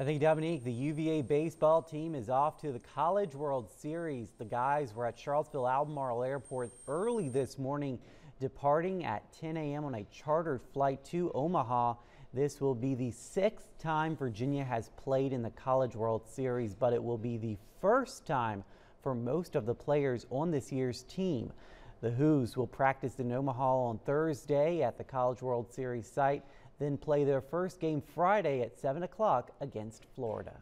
I think Dominique, the UVA baseball team is off to the College World Series. The guys were at Charlottesville Albemarle Airport early this morning, departing at 10 a.m. on a chartered flight to Omaha. This will be the sixth time Virginia has played in the College World Series, but it will be the first time for most of the players on this year's team. The Hoos will practice in Omaha on Thursday at the College World Series site, then play their first game Friday at 7 o'clock against Florida.